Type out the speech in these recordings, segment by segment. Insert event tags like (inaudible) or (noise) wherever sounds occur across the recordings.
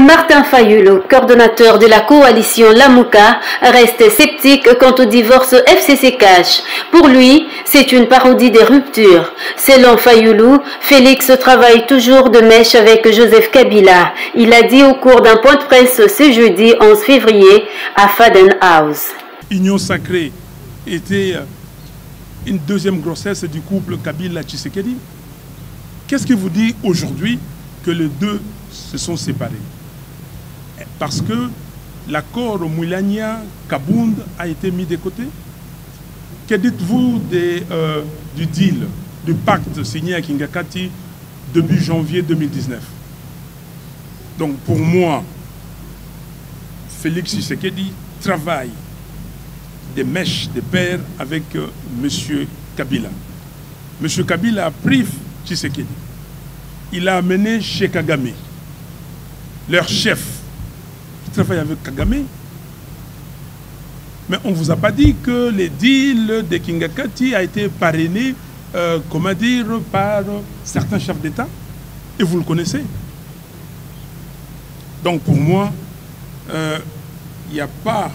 Martin Fayulu, coordonnateur de la coalition Lamouka, reste sceptique quant au divorce FCC Cash. Pour lui, c'est une parodie des ruptures. Selon Fayulu, Félix travaille toujours de mèche avec Joseph Kabila. Il a dit au cours d'un point de presse ce jeudi 11 février à Faden House. Union sacrée était euh, une deuxième grossesse du couple Kabila-Tshisekedi. Qu'est-ce qui vous dit aujourd'hui que les deux se sont séparés? Parce que l'accord Moulania Kabound a été mis de côté. Que dites-vous euh, du deal, du pacte signé à Kingakati début janvier 2019 Donc pour moi, Félix Tshisekedi travaille des mèches de pair avec euh, M. Kabila. M. Kabila a pris Tshisekedi. Il a amené chez Kagame, leur chef travaille avec Kagame. Mais on ne vous a pas dit que les deals de Kingakati a été parrainé, euh, comment dire, par certains chefs d'État. Et vous le connaissez. Donc pour moi, il euh, n'y a pas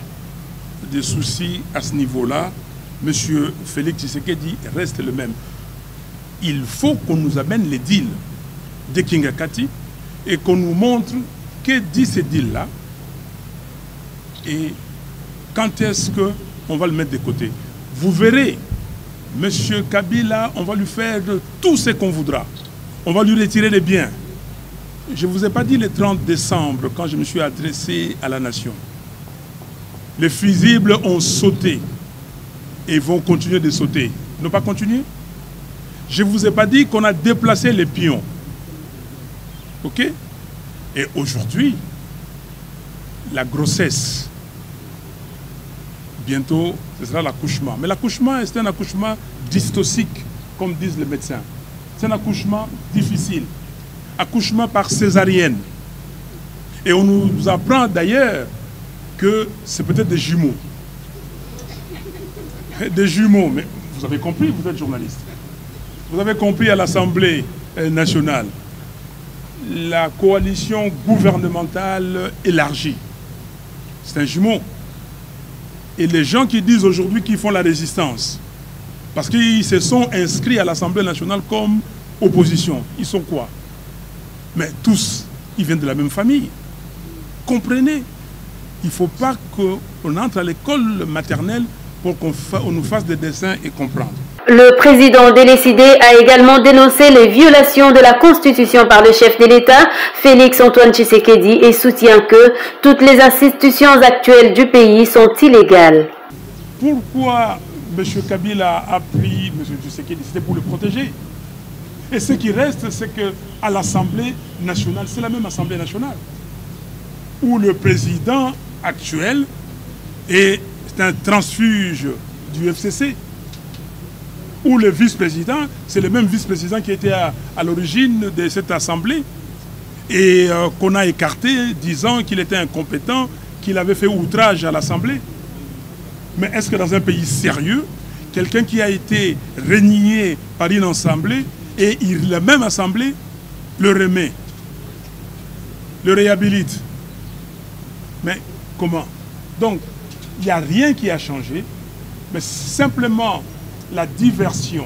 de souci à ce niveau-là. Monsieur Félix Tshisekedi reste le même. Il faut qu'on nous amène les deals de Kingakati et qu'on nous montre que dit ces deals-là et quand est-ce qu'on va le mettre de côté? Vous verrez, M. Kabila, on va lui faire tout ce qu'on voudra. On va lui retirer les biens. Je ne vous ai pas dit le 30 décembre, quand je me suis adressé à la nation. Les fusibles ont sauté et vont continuer de sauter. Ne pas continuer? Je ne vous ai pas dit qu'on a déplacé les pions. OK? Et aujourd'hui, la grossesse bientôt, ce sera l'accouchement. Mais l'accouchement, c'est un accouchement dystocique, comme disent les médecins. C'est un accouchement difficile. Accouchement par césarienne. Et on nous apprend d'ailleurs que c'est peut-être des jumeaux. (laughs) Des jumeaux, mais vous avez compris, vous êtes journaliste. Vous avez compris à l'Assemblée nationale, la coalition gouvernementale élargie. C'est un jumeau. Et les gens qui disent aujourd'hui qu'ils font la résistance, parce qu'ils se sont inscrits à l'Assemblée nationale comme opposition, ils sont quoi? Mais tous, ils viennent de la même famille. Comprenez? Il ne faut pas qu'on entre à l'école maternelle pour qu'on nous fasse des dessins et comprendre. Le président délécidé a également dénoncé les violations de la Constitution par le chef de l'État, Félix Antoine Tshisekedi, et soutient que toutes les institutions actuelles du pays sont illégales. Pourquoi M. Kabila a pris M. Tshisekedi? C'était pour le protéger. Et ce qui reste, c'est qu'à l'Assemblée nationale, c'est la même Assemblée nationale, où le président actuel est un transfuge du FCC ou le vice-président, c'est le même vice-président qui était à, l'origine de cette assemblée et euh, qu'on a écarté disant qu'il était incompétent, qu'il avait fait outrage à l'assemblée. Mais est-ce que dans un pays sérieux, quelqu'un qui a été régné par une assemblée et la même assemblée le remet, le réhabilite? Mais comment? Donc, il n'y a rien qui a changé, mais simplement la diversion.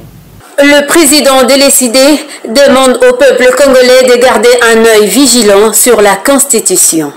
Le président délécidé demande au peuple congolais de garder un œil vigilant sur la Constitution.